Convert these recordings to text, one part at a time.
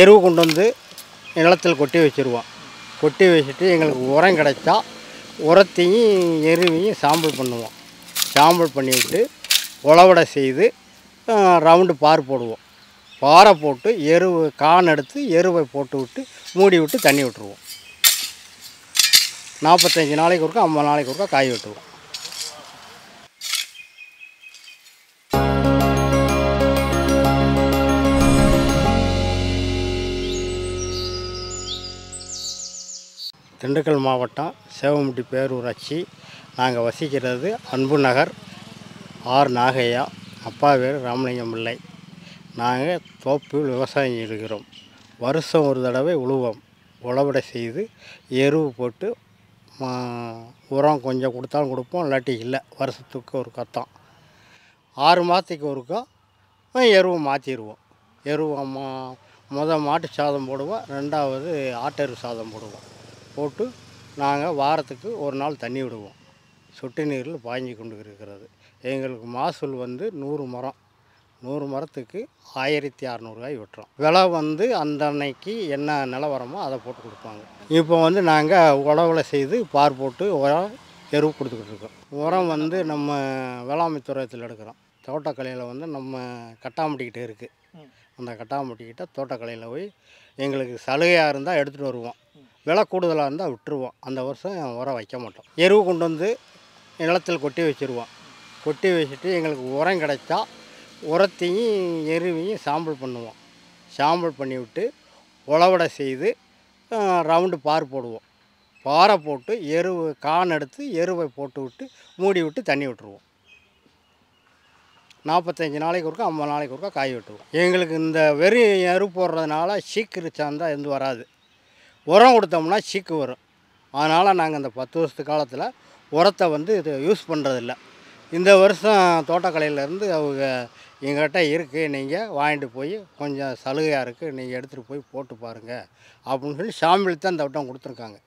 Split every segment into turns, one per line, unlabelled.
எருவு கொண்டு வந்து நிலத்தில் கொட்டி வச்சுருவோம். கொட்டி வச்சுட்டு எங்களுக்கு உரம் கிடைச்சா உரத்தையும் எருவையும் சாம்பல் பண்ணுவோம். சாம்பல் பண்ணிவிட்டு உழவடை செய்து ரவுண்டு பார் போடுவோம். பாறை போட்டு எருவு கான் எடுத்து எருவை போட்டு விட்டு மூடி விட்டு தண்ணி விட்டுருவோம். நாற்பத்தஞ்சு நாளைக்கு ஒருக்கா ஐம்பது நாளைக்கு ஒருக்கா காய் வெட்டுவோம். திண்டுக்கல் மாவட்டம் சேவமுட்டி பேரூராட்சி. நாங்கள் வசிக்கிறது அன்பு நகர் ஆர் நாகையா அப்பா பேர் ராமலிங்கம் பிள்ளை. நாங்கள் தோப்பில் விவசாயம் இருக்கிறோம் வருஷம் ஒரு தடவை உழுவோம். உழவடை செய்து எருவு போட்டு மா- உரம் கொஞ்சம் கொடுத்தாலும் கொடுப்போம் இல்லாட்டி இல்லை. வருஷத்துக்கு ஒரு கத்தான் ஆறு மாதத்துக்கு ஒருக்கா எருவை மாற்றிடுவோம். எருவை மா முத மாட்டு சாதம் போடுவோம். ரெண்டாவது ஆட்டெரு சாதம் போடுவோம். போட்டு நாங்கள் வாரத்துக்கு ஒரு நாள் தண்ணி விடுவோம். சொட்டு நீரில் பாய்ஞ்சி கொண்டு இருக்கிறது எங்களுக்கு மகசூல் வந்து நூறு மரம். நூறு மரத்துக்கு ஆயிரத்தி அறநூறுவாய் வெட்டுறோம். விலை வந்து அந்த அன்னைக்கு என்ன நிலவரமோ அதை போட்டு கொடுப்பாங்க. இப்போ வந்து நாங்கள் உழவுல செய்து பார் போட்டு உரம் எருவு கொடுத்துக்கிட்டு இருக்கோம். உரம் வந்து நம்ம வேளாண்மை துறையத்தில் எடுக்கிறோம். தோட்டக்கலையில் வந்து நம்ம கட்டாம்பட்டிக்கிட்ட இருக்குது அந்த கட்டாம்பட்டிக்கிட்ட தோட்டக்கலையில் போய் எங்களுக்கு சலுகையாக இருந்தால் எடுத்துகிட்டு வருவோம். விலை கூடுதலாக இருந்தால் விட்டுருவோம். அந்த வருஷம் உரம் வைக்க மாட்டோம். எருவு கொண்டு வந்து நிலத்தில் கொட்டி வச்சுருவோம். கொட்டி வச்சுட்டு எங்களுக்கு உரம் கிடைச்சா உரத்தையும் எருவையும் சாம்பல் பண்ணுவோம். சாம்பல் பண்ணி விட்டு உழவடை செய்து ரவுண்டு பார் போடுவோம். பாறை போட்டு எருவு கான் எடுத்து எருவை போட்டு விட்டு மூடி விட்டு தண்ணி விட்டுருவோம். நாற்பத்தஞ்சு நாளைக்கு ஒருக்கா ஐம்பது நாளைக்கு ஒருக்கா காய் விட்டுருவோம். எங்களுக்கு இந்த வெறும் எரு போடுறதுனால சீக்கு சார்ந்தா எந்த வராது. உரம் கொடுத்தோம்னா சீக்கு வரும். அதனால் நாங்கள் இந்த பத்து வருஷத்து காலத்தில் உரத்தை வந்து இது யூஸ் பண்ணுறதில்ல இந்த வருஷம் தோட்டக்கலையிலேருந்து அவங்க எங்கள்கிட்ட இருக்குது நீங்கள் வாங்கிட்டு போய் கொஞ்சம் சலுகையாக இருக்குது நீங்கள் எடுத்துகிட்டு போய் போட்டு பாருங்கள் அப்படின்னு சொல்லி சாமியில் தான் இந்த வட்டம் கொடுத்துருக்காங்க.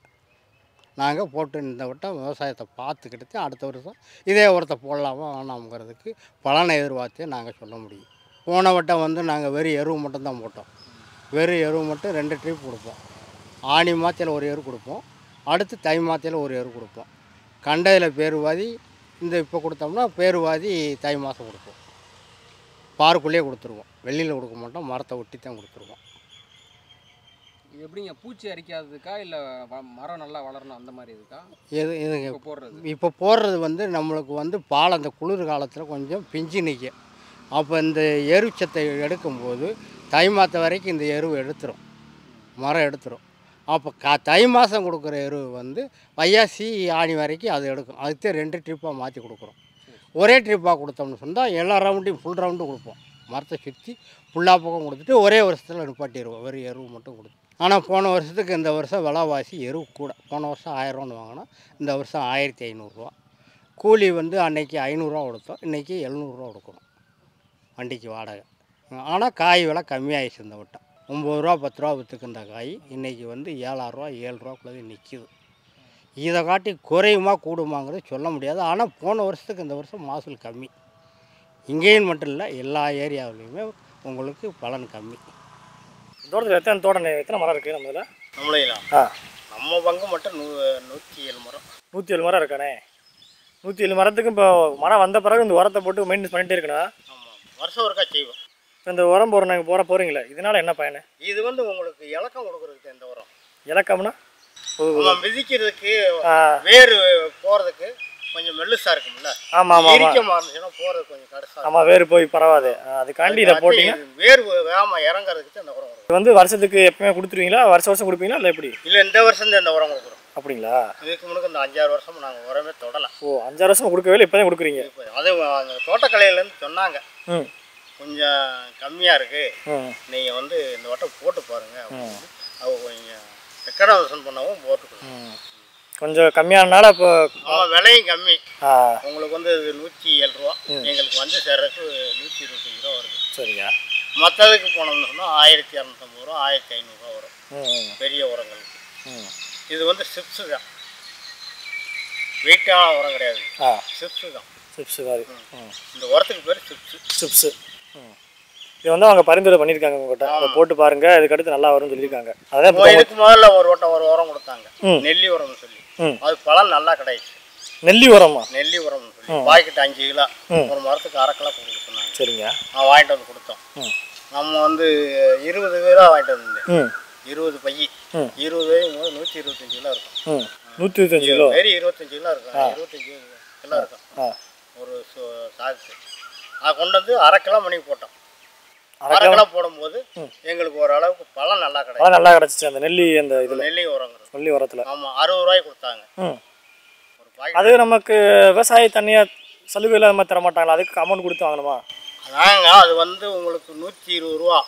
நாங்கள் போட்டு இந்த வட்டம் விவசாயத்தை பார்த்துக்கிட்டு அடுத்த வருஷம் இதே உரத்தை போடலாமா வேணாம்ங்கிறதுக்கு பலனை எதிர்பார்த்தே நாங்கள் சொல்ல முடியும். போன வட்டம் வந்து நாங்கள் வெறும் எருவு மட்டும் தான் போட்டோம். வெறும் எருவு மட்டும் ரெண்டு ட்ரிப் கொடுப்போம். ஆனி மாதத்தில் ஒரு எரு கொடுப்போம். அடுத்து தை மாதத்தில் ஒரு எரு கொடுப்போம். கண்டையில் பேருவாதி இந்த இப்போ கொடுத்தோம்னா பேருவாதி தை மாதம் கொடுப்போம். பாருக்குள்ளேயே கொடுத்துருவோம். வெளியில் கொடுக்க மாட்டோம். மரத்தை ஒட்டி தான் கொடுத்துருவோம்.
இது எப்படிங்க? பூச்சி அரிக்காததுக்கா? இல்லை மரம் நல்லா வளரணும் அந்த மாதிரி இதுக்கா
எது இதுங்க
போடுறது.
இப்போ போடுறது வந்து நம்மளுக்கு வந்து பால் அந்த குளிர் காலத்தில் கொஞ்சம் பிஞ்சு நிற்கும் அப்போ இந்த எருச்சத்தை எடுக்கும்போது தை மாதம் வரைக்கும் இந்த எருவு எடுத்துரும். மரம் எடுத்துரும். அப்போ கா தை மாதம் கொடுக்குற எருவு வந்து வையாசி ஆணி வரைக்கும் அது எடுக்கும். அதுக்கு ரெண்டு ட்ரிப்பாக மாற்றி கொடுக்குறோம். ஒரே ட்ரிப்பாக கொடுத்தோம்னு சொன்னால் எல்லா ரவுண்டையும் ஃபுல் ரவுண்டும் கொடுப்போம். மரத்தை சுற்றி ஃபுல்லாக பக்கம் கொடுத்துட்டு ஒரே வருஷத்தில் நிப்பாட்டிடுவோம். வெறும் எருவு மட்டும் கொடுத்து. ஆனால் போன வருஷத்துக்கு இந்த வருஷம் விலைவாசி எருவு கூட. போன வருஷம் ஆயிரரூவான்னு வாங்கினோம் இந்த வருஷம் ஆயிரத்தி ஐநூறுரூவா கூலி வந்து அன்னைக்கு ஐநூறுரூவா கொடுத்தோம். இன்றைக்கி எழுநூறுவா கொடுக்கணும் வண்டிக்கு வாடகை. ஆனால் காய் விலை கம்மியாகிடுச்சு இந்த வட்டம். ஒம்பது ரூபா பத்து ரூபா விற்றுக்கின்ற காய் இன்றைக்கி வந்து ஏழாயிரரூவா ஏழு ரூபாக்குள்ளே நிற்கிது இதை காட்டி குறையுமா கூடுமாங்கிறது சொல்ல முடியாது. ஆனால் போன வருஷத்துக்கு இந்த வருஷம் மகசூல் கம்மி. இங்கேயும் மட்டும் இல்லை எல்லா ஏரியாவிலையுமே உங்களுக்கு பலன் கம்மி.
தோட்டத்தில் எத்தனை தோட்டம் எத்தனை மரம் இருக்குது நம்ம இதில்
நம்மளையா?
ஆ.
நம்ம பங்கு மட்டும் நூ நூற்றி ஏழு மரம்.
நூற்றி ஏழு மரம் இருக்கானே? நூற்றி ஏழு மரத்துக்கு இப்போ மரம் வந்த பிறகு இந்த உரத்தை போட்டு மெயின்டைன்ஸ் பண்ணிட்டே இருக்கணும்.
ஆமாம். வருஷம் ஒருக்கா செய்வோம்.
இந்த உரம் போகிற நாங்கள் போகிற போகிறீங்களே இதனால என்ன பயனு?
இது வந்து உங்களுக்கு இலக்கம் கொடுக்குறதுக்கு இந்த உரம்.
இலக்கம்னா?
மிதிக்கிறதுக்கு வேர் போகிறதுக்கு கொஞ்சம் மெல்லுசா இருக்கும்ல.
ஆமாம் ஆமாம் ஆமாம்
இரிக்கமா இருந்துச்சுன்னா போகிறது கொஞ்சம் கடைசா
ஆமாம் வேறு போய் பரவாது. அதுக்காண்டி இதை போட்டிங்க.
வேர் வேகமாக இறங்குறதுக்கு இந்த உரம்
இது வந்து வருஷத்துக்கு எப்பவுமே கொடுத்துருவீங்களா? வருஷம் வருஷம் கொடுப்பீங்களா? இல்லை எப்படி?
இல்லை இந்த வருஷம் தான் இந்த உரம் கொடுக்குறோம்.
அப்படிங்களா?
இதுக்கு முன்னுக்கு இந்த அஞ்சாறு வருஷம் நாங்கள் உரமே தொடலை.
ஓ அஞ்சாறு வருஷம் கொடுக்கவே இல்லை இப்போ தான் கொடுக்குறீங்க
அது அந்த தோட்டக்கலையிலேருந்து சொன்னாங்க.
ம்.
கொஞ்சம் கம்மியாக இருக்குது நீங்கள் வந்து இந்த வட்டம் போட்டு பாருங்க அப்படின்னு அவங்க கொஞ்சம் ரெக்கடாசன் பண்ணவும் போட்டுக்கணும்
கொஞ்சம் கம்மியானனால இப்போ
விலையும் கம்மி. உங்களுக்கு வந்து நூற்றி ஏழு ரூபா. எங்களுக்கு வந்து சேர்றதுக்கு நூற்றி இருபத்தஞ்சி ரூபா வருது.
சரிங்க.
மற்றதுக்கு போனோம்னு சொன்னால் ஆயிரத்தி இரநூத்தம்பது ரூபா ஆயிரத்தி ஐநூறுரூவா வரும். பெரிய உரங்களுக்கு. இது வந்து சிப்ஸு தான். வெயிட்டான உரம் கிடையாது. சிப்ஸு தான்.
சிப்ஸு மாதிரி.
இந்த உரத்துக்கு பேர் சிப்ஸு.
சிப்ஸு. இது வந்து அவங்க பரிந்துரை பண்ணியிருக்காங்க உங்ககிட்ட. அதை போட்டு பாருங்க இதுக்கடுத்து நல்லா வரும்னு சொல்லியிருக்காங்க. அதான்
இதுக்கு முதல்ல ஒரு வட்டம் ஒரு உரம் கொடுத்தாங்க. நெல்லி உரம்னு சொல்லி. அது பலன் நல்லா கிடைச்சு
நெல்லி உரமா?
நெல்லி சொல்லி. பாக்கெட் அஞ்சு கிலோ. ஒரு மரத்துக்கு அரை கிலோ கொடுக்க சொன்னாங்க.
சரிங்க.
நான் வாங்கிட்டு வந்து கொடுத்தோம். நம்ம வந்து இருபது கிலோ வாங்கிட்டு வந்தேன்
ம்.
இருபது பை.
ம்.
இருபது போது நூற்றி இருபத்தஞ்சு கிலோ இருக்கும்.
நூற்றி இருபத்தஞ்சு கிலோ?
வெறி இருபத்தஞ்சு கிலோ இருக்கும். இருபத்தஞ்சு கிலோ இருக்கும். ஒரு சாக்கு. அதை கொண்டு வந்து அரை கிலோ மணிக்கு போட்டோம்.
அரை
கிலோ போடும்போது எங்களுக்கு ஓரளவுக்கு பலன் நல்லா கிடைக்கும்.
நல்லா கிடச்சிச்சு அந்த நெல்லி அந்த இதில்.
நெல்லி உரங்கிறது
நெல்லி உரத்தில்.
ஆமாம் அறுபது ரூபாய்க்கு கொடுத்தாங்க.
அது நமக்கு விவசாய தனியாக சலுகையில் மாதிரி தர மாட்டாங்களா? அதுக்கு அமௌண்ட் கொடுத்து வாங்கணுமா?
அதாங்க அது வந்து உங்களுக்கு நூற்றி இருபது ரூபா.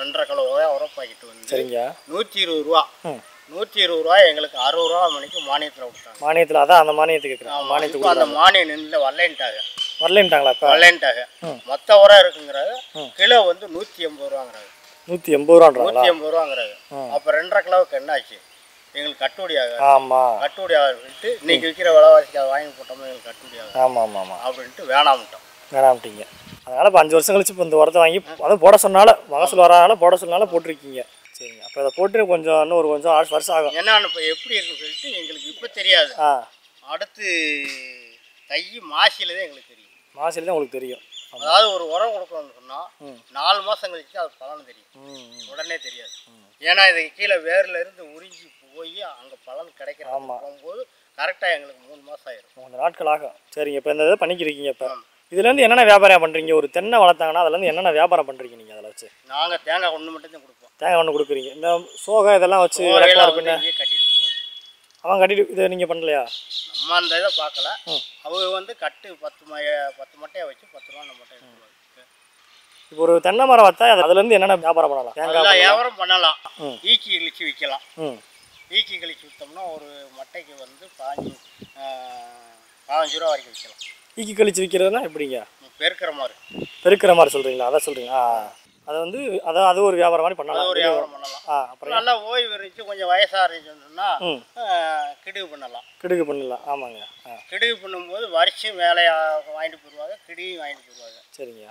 ரெண்டரை கிலோ உரம் பாக்கெட் வந்து
சரிங்க.
நூற்றி இருபது ரூபா. நூற்றி இருபது ரூபாய் எங்களுக்கு அறுபது ரூபா மணிக்கு மானியத்தில் விட்டாங்க
மானியத்தில் அதான் அந்த மானியத்துக்கு
இப்போ அந்த மானியம் நின்று வரலேன்ட்டாங்க.
வரலன்ட்டாங்களா இப்போ
வரலேன்ட்டாங்க. மொத்த உரம் இருக்குங்கிறாங்க. கிலோ வந்து நூற்றி எண்பது ரூபாங்கிறாங்க
நூற்றி எண்பது ரூபான்றாங்களா?
நூற்றி எண்பது ரூபாங்கிறாங்க. அப்போ ரெண்டரை கிலோவுக்கு என்ன ஆச்சு எங்களுக்கு கட்டுப்படி ஆகாது.
ஆமாம்
கட்டுப்படி ஆகிட்டு இன்னைக்கு விற்கிற விலைவாசிக்கு அதை வாங்கி போட்டோம்னா எங்களுக்கு கட்டுப்படி ஆகாது.
ஆமாம் ஆமாம் ஆமாம்
அப்படின்ட்டு வேணாம்ட்டோம்.
வேணாம்ட்டீங்க. அதனால் இப்போ அஞ்சு வருஷம் கழிச்சு இப்போ இந்த உரத்தை வாங்கி அதுவும் போட சொன்னால மகசூல் வராதனால போட சொன்னால போட்டிருக்கீங்க. சரிங்க. அப்போ இதை போட்டு கொஞ்சம் இன்னும் ஒரு கொஞ்சம் ஆறு வருஷம் ஆகும்.
என்னன்னு இப்போ எப்படி இருக்குன்னு சொல்லிட்டு எங்களுக்கு இப்போ தெரியாது. அடுத்து தை மாசியில தான் எங்களுக்கு தெரியும்.
மாசில தான் உங்களுக்கு தெரியும்.
அதாவது ஒரு உரம் கொடுக்கணும்னு சொன்னால். நாலு மாதம் கழிச்சு அது பலன் தெரியும். உடனே தெரியாது. ஏன்னா இதுக்கு கீழே வேர்ல இருந்து உறிஞ்சி போய் அங்கே பலன் கிடைக்கிற. போகும்போது கரெக்டாக எங்களுக்கு மூணு மாதம் ஆயிரும்.
மூணு நாட்கள் ஆகும். சரிங்க இப்போ இந்த இதை பண்ணிக்கிறீங்க இப்போ. இதுலேருந்து என்னென்ன வியாபாரம் பண்ணுறீங்க ஒரு தென்னை வளர்த்தாங்கன்னா அதுலேருந்து என்னென்ன வியாபாரம் பண்ணுறீங்க நீங்கள் அதில் வச்சு?
நாங்கள் தேங்காய் ஒன்று மட்டும் தான் கொடுப்போம்.
தேங்காய் ஒன்று கொடுக்குறீங்க. இந்த சோகை இதெல்லாம் வச்சு பின்ன.
கட்டிட்டு
அவன் கட்டிட்டு இதை நீங்கள் பண்ணலையா?
நம்ம அந்த இதை பார்க்கல. அவங்க வந்து கட்டு பத்து மய பத்து மட்டையை வச்சு பத்து ரூபா நம்ம மட்டை எடுத்துருவாங்க
இப்போ ஒரு தென்னை மரம் வச்சா அது அதுலேருந்து என்னென்ன வியாபாரம் பண்ணலாம்? தேங்காய்.
வியாபாரம் பண்ணலாம். ஈக்கி இழிச்சு விற்கலாம். ஈக்கி கழிச்சு விற்றோம்னா ஒரு மட்டைக்கு வந்து பாஞ்சு பாஞ்சு ரூபா வரைக்கும் விற்கலாம்.
ஈக்கி கழிச்சு விற்கிறதுனா எப்படிங்க?
பெருக்கிற மாதிரி.
பெருக்கிற மாதிரி சொல்கிறீங்களா அதான் சொல்கிறீங்களா அது வந்து அதான் அது ஒரு வியாபாரம் மாதிரி பண்ணலாம்.
ஒரு வியாபாரம் பண்ணலாம்.
ஆ அப்புறம்
நல்லா ஓய்வு இருந்துச்சு கொஞ்சம் வயசாக இருந்துச்சுன்னா கிடுகு பண்ணலாம்.
கிடுகு பண்ணிடலாம் ஆமாங்க.
கிடுகு பண்ணும்போது வரிசையும் வேலையை வாங்கிட்டு போயிடுவாங்க கிடியும் வாங்கிட்டு போயிடுவாங்க.
சரிங்க.